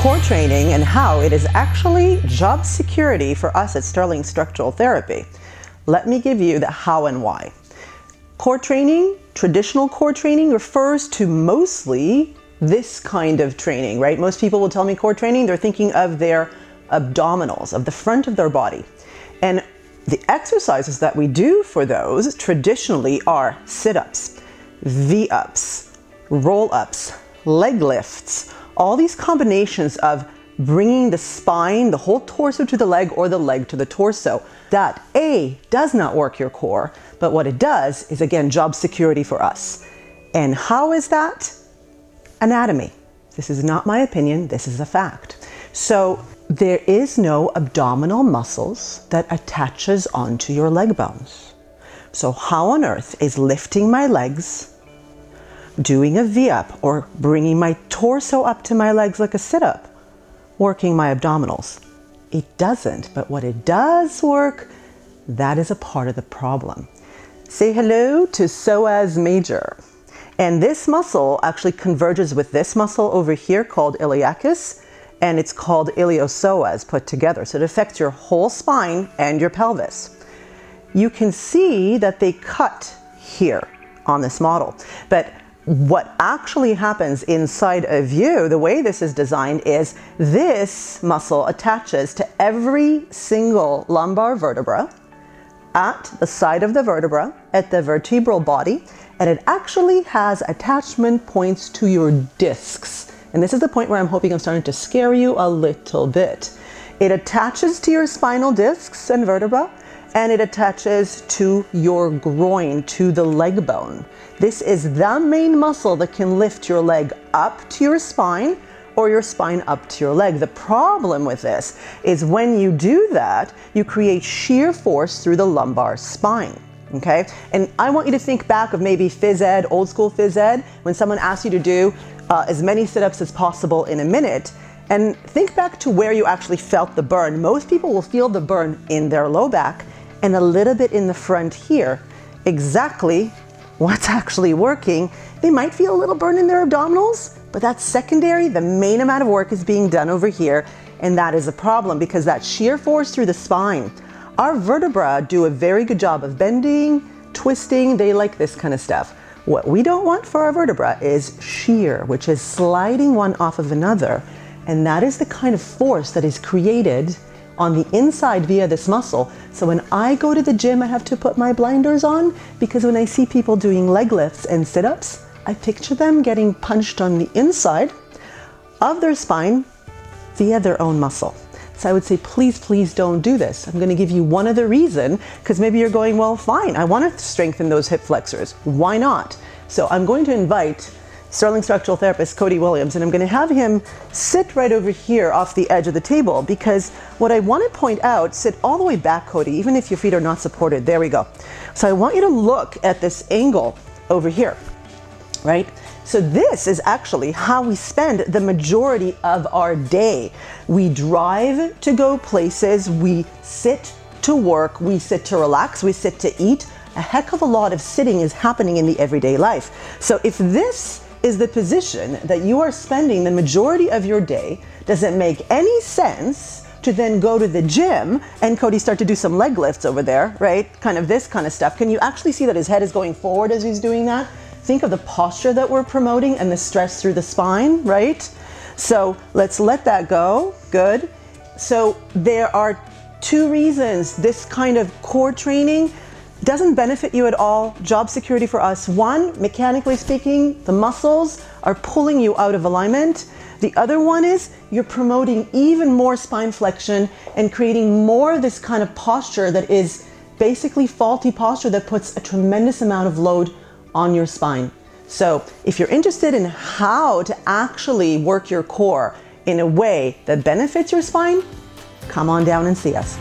core training and how it is actually job security for us at Sterling Structural Therapy. Let me give you the how and why. Core training, traditional core training, refers to mostly this kind of training, right? Most people will tell me core training, they're thinking of their abdominals, of the front of their body. And the exercises that we do for those traditionally are sit ups, V ups, roll ups, leg lifts, all these combinations of bringing the spine, the whole torso to the leg or the leg to the torso. That A does not work your core, but what it does is again job security for us. And how is that? Anatomy. This is not my opinion, this is a fact. So there is no abdominal muscles that attaches onto your leg bones. So how on earth is lifting my legs, doing a V-up or bringing my torso up to my legs like a sit-up, working my abdominals? It doesn't, but what it does work, that is a part of the problem. Say hello to psoas major. And this muscle actually converges with this muscle over here called iliacus and it's called iliopsoas put together. So it affects your whole spine and your pelvis. You can see that they cut here on this model, but what actually happens inside of you, the way this is designed is this muscle attaches to every single lumbar vertebra at the side of the vertebra, at the vertebral body, and it actually has attachment points to your discs. And this is the point where I'm hoping I'm starting to scare you a little bit. It attaches to your spinal discs and vertebra, and it attaches to your groin, to the leg bone. This is the main muscle that can lift your leg up to your spine or your spine up to your leg. The problem with this is when you do that, you create shear force through the lumbar spine. Okay, and I want you to think back of maybe phys ed, old school phys ed, when someone asks you to do uh, as many sit ups as possible in a minute. And think back to where you actually felt the burn. Most people will feel the burn in their low back and a little bit in the front here. Exactly what's actually working. They might feel a little burn in their abdominals, but that's secondary. The main amount of work is being done over here, and that is a problem because that shear force through the spine. Our vertebra do a very good job of bending, twisting, they like this kind of stuff. What we don't want for our vertebra is shear, which is sliding one off of another. And that is the kind of force that is created on the inside via this muscle. So when I go to the gym, I have to put my blinders on because when I see people doing leg lifts and sit ups, I picture them getting punched on the inside of their spine via their own muscle. So I would say, please, please don't do this. I'm going to give you one other reason because maybe you're going, well, fine, I want to strengthen those hip flexors. Why not? So I'm going to invite Sterling structural therapist Cody Williams, and I'm going to have him sit right over here off the edge of the table because what I want to point out, sit all the way back, Cody, even if your feet are not supported. There we go. So I want you to look at this angle over here, right? So this is actually how we spend the majority of our day. We drive to go places, we sit to work, we sit to relax, we sit to eat. A heck of a lot of sitting is happening in the everyday life. So if this is the position that you are spending the majority of your day, does it make any sense to then go to the gym and Cody start to do some leg lifts over there, right? Kind of this kind of stuff. Can you actually see that his head is going forward as he's doing that? think of the posture that we're promoting and the stress through the spine, right? So let's let that go. Good. So there are two reasons this kind of core training doesn't benefit you at all. Job security for us. One, mechanically speaking, the muscles are pulling you out of alignment. The other one is you're promoting even more spine flexion and creating more of this kind of posture that is basically faulty posture that puts a tremendous amount of load on your spine. So if you're interested in how to actually work your core in a way that benefits your spine, come on down and see us.